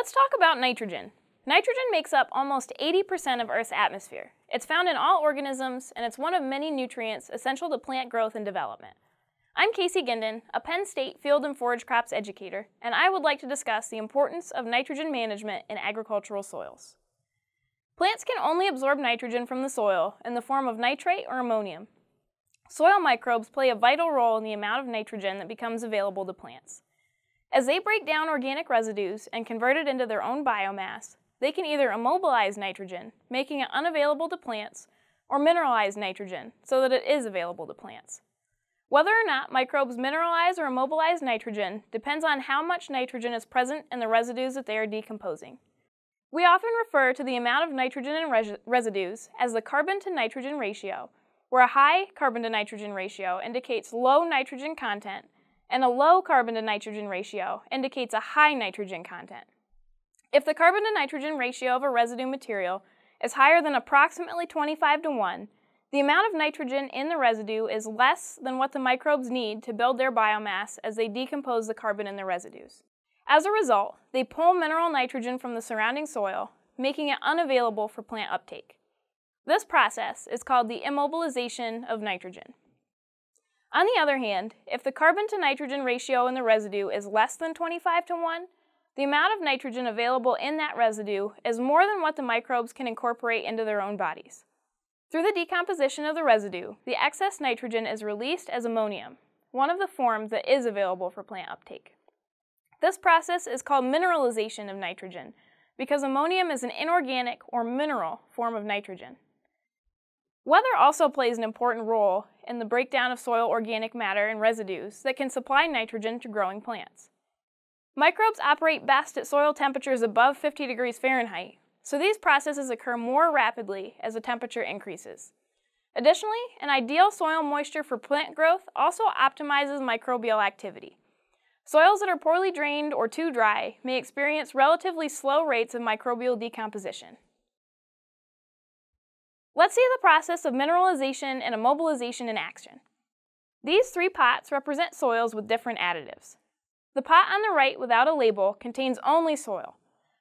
Let's talk about nitrogen. Nitrogen makes up almost 80% of Earth's atmosphere. It's found in all organisms, and it's one of many nutrients essential to plant growth and development. I'm Casey Ginden, a Penn State Field and Forage Crops educator, and I would like to discuss the importance of nitrogen management in agricultural soils. Plants can only absorb nitrogen from the soil in the form of nitrate or ammonium. Soil microbes play a vital role in the amount of nitrogen that becomes available to plants. As they break down organic residues and convert it into their own biomass, they can either immobilize nitrogen, making it unavailable to plants, or mineralize nitrogen so that it is available to plants. Whether or not microbes mineralize or immobilize nitrogen depends on how much nitrogen is present in the residues that they are decomposing. We often refer to the amount of nitrogen in res residues as the carbon to nitrogen ratio, where a high carbon to nitrogen ratio indicates low nitrogen content and a low carbon to nitrogen ratio indicates a high nitrogen content. If the carbon to nitrogen ratio of a residue material is higher than approximately 25 to 1, the amount of nitrogen in the residue is less than what the microbes need to build their biomass as they decompose the carbon in the residues. As a result, they pull mineral nitrogen from the surrounding soil, making it unavailable for plant uptake. This process is called the immobilization of nitrogen. On the other hand, if the carbon to nitrogen ratio in the residue is less than 25 to 1, the amount of nitrogen available in that residue is more than what the microbes can incorporate into their own bodies. Through the decomposition of the residue, the excess nitrogen is released as ammonium, one of the forms that is available for plant uptake. This process is called mineralization of nitrogen because ammonium is an inorganic or mineral form of nitrogen. Weather also plays an important role in the breakdown of soil organic matter and residues that can supply nitrogen to growing plants. Microbes operate best at soil temperatures above 50 degrees Fahrenheit, so these processes occur more rapidly as the temperature increases. Additionally, an ideal soil moisture for plant growth also optimizes microbial activity. Soils that are poorly drained or too dry may experience relatively slow rates of microbial decomposition. Let's see the process of mineralization and immobilization in action. These three pots represent soils with different additives. The pot on the right without a label contains only soil,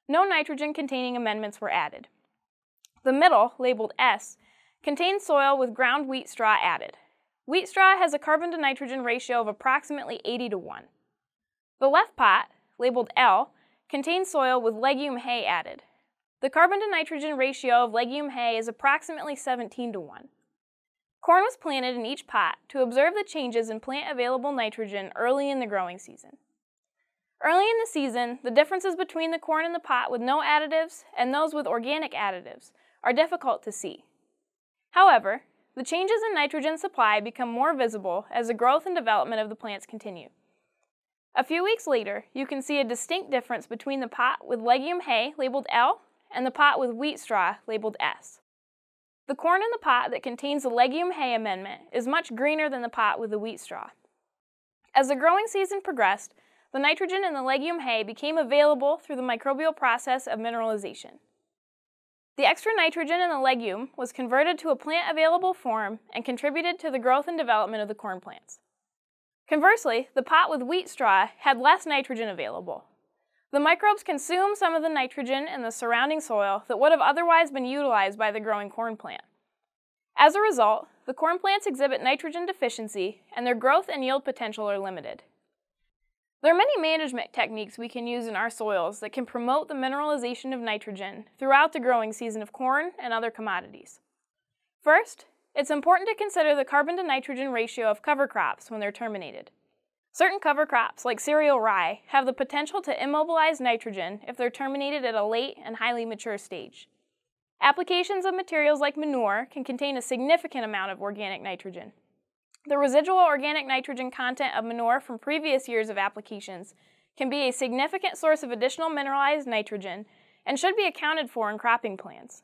no nitrogen containing amendments were added. The middle, labeled S, contains soil with ground wheat straw added. Wheat straw has a carbon to nitrogen ratio of approximately 80 to 1. The left pot, labeled L, contains soil with legume hay added. The carbon to nitrogen ratio of legume hay is approximately 17 to 1. Corn was planted in each pot to observe the changes in plant available nitrogen early in the growing season. Early in the season, the differences between the corn in the pot with no additives and those with organic additives are difficult to see. However, the changes in nitrogen supply become more visible as the growth and development of the plants continue. A few weeks later, you can see a distinct difference between the pot with legume hay labeled L and the pot with wheat straw labeled S. The corn in the pot that contains the legume hay amendment is much greener than the pot with the wheat straw. As the growing season progressed, the nitrogen in the legume hay became available through the microbial process of mineralization. The extra nitrogen in the legume was converted to a plant available form and contributed to the growth and development of the corn plants. Conversely, the pot with wheat straw had less nitrogen available. The microbes consume some of the nitrogen in the surrounding soil that would have otherwise been utilized by the growing corn plant. As a result, the corn plants exhibit nitrogen deficiency and their growth and yield potential are limited. There are many management techniques we can use in our soils that can promote the mineralization of nitrogen throughout the growing season of corn and other commodities. First, it's important to consider the carbon to nitrogen ratio of cover crops when they're terminated. Certain cover crops, like cereal rye, have the potential to immobilize nitrogen if they're terminated at a late and highly mature stage. Applications of materials like manure can contain a significant amount of organic nitrogen. The residual organic nitrogen content of manure from previous years of applications can be a significant source of additional mineralized nitrogen and should be accounted for in cropping plans.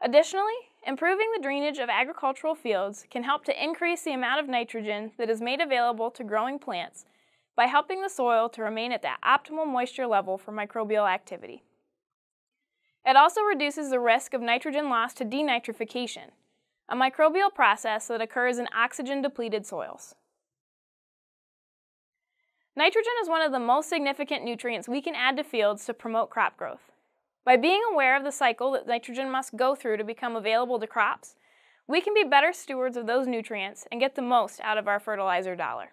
Additionally, improving the drainage of agricultural fields can help to increase the amount of nitrogen that is made available to growing plants by helping the soil to remain at that optimal moisture level for microbial activity. It also reduces the risk of nitrogen loss to denitrification, a microbial process that occurs in oxygen-depleted soils. Nitrogen is one of the most significant nutrients we can add to fields to promote crop growth. By being aware of the cycle that nitrogen must go through to become available to crops, we can be better stewards of those nutrients and get the most out of our fertilizer dollar.